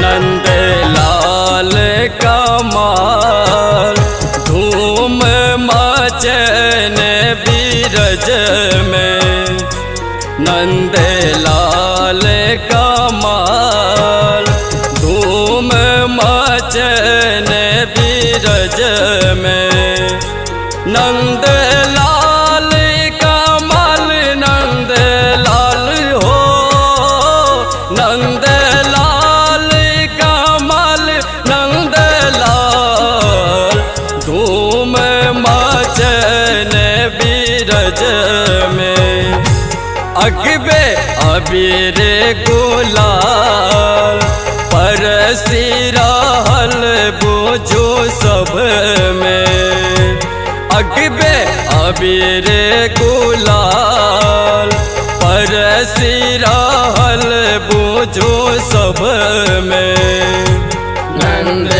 नंद लाल कमाल धूम मचन बीरज में। नंद लाल कमाल धूम मचन बीरज में। नंद लाल कमाल नंद लाल हो नंद लाल अबीर गुलाल, परसी रहल बोझो सब में। अगबे अबीर गुलाल पर रहल बोझो सब में। नंद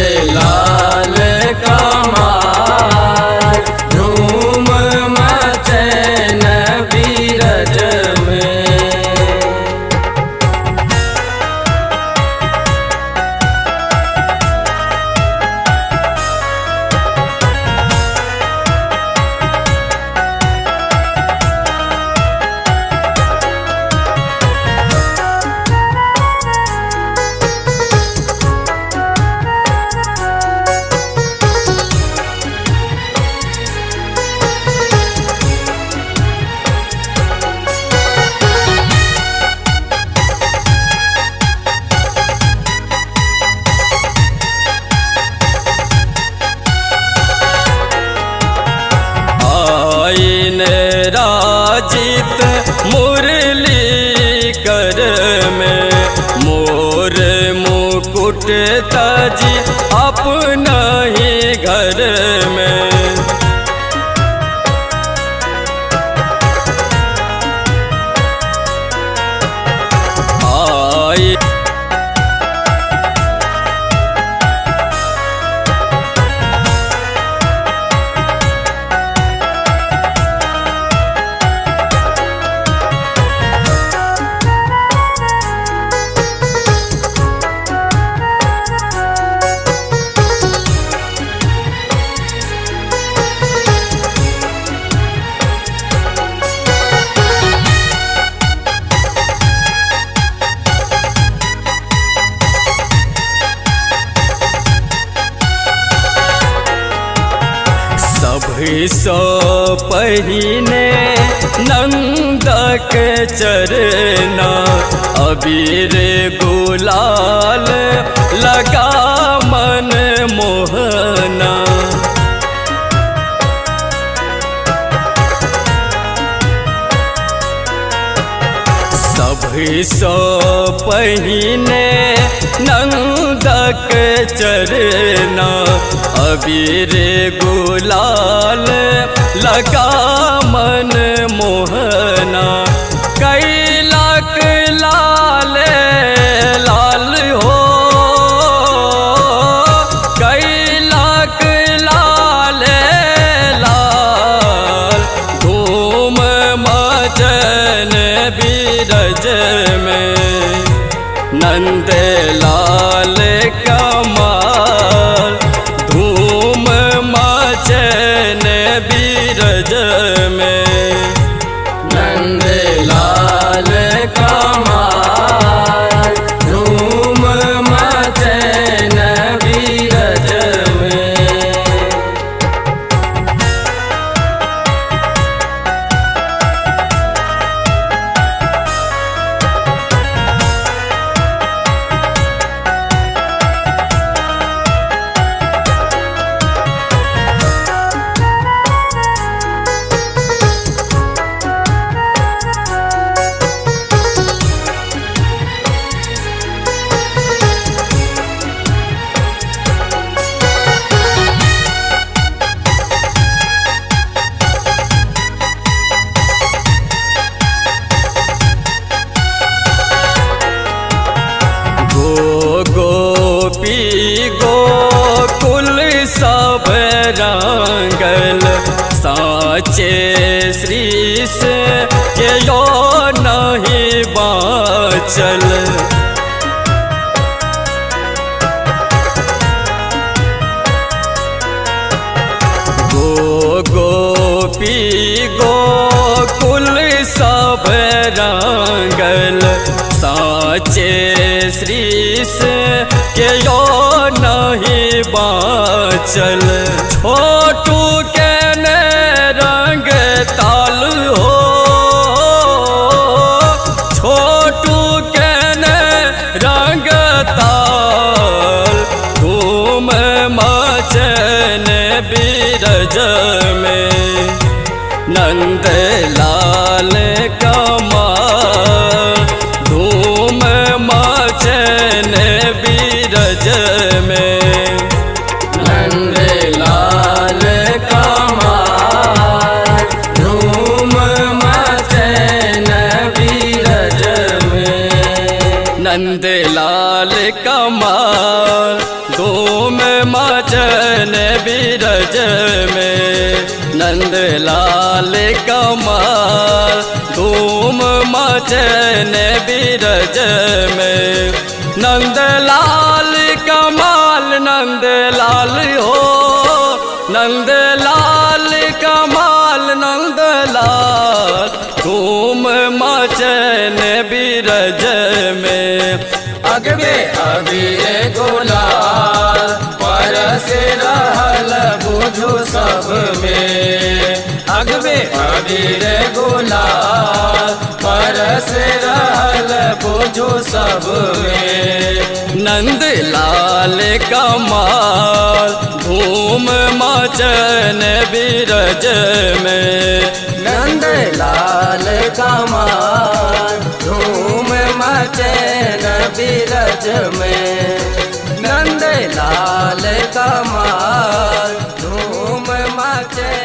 मुकुट तजी पहिने नंदक चरना। अबीर गुलाल लगा मन मोहना। सभी सो पहिने नंदक चरना। अबीर गुलाल लगा सब रंगल साचे श्रीस के यो नहीं बाचल। गो गोपी गोकुल सब रंगल साचे श्रीस के यो चल छोटू के ने रंग ताल हो छोटू के ने रंग ताल। तुम मचन बीरज में नंद लाल कमा धूम मचन बीरज में कमाल, धूम मचन बीरज में। नंद लाल कमाल, धूम मचन बीरज में। नंद लाल कमाल नंद लाल हो, नंद मचन बीरज में। अगबे गोला पर से रहल बूझू सब में। अगबे अबीर गोला परस रहल बूझू सब में। नंद लाल कमाल, धूम मचन बीरज में। नंद लाल कमाल, धूम मचन बीरज में। नंद लाल कमाल Até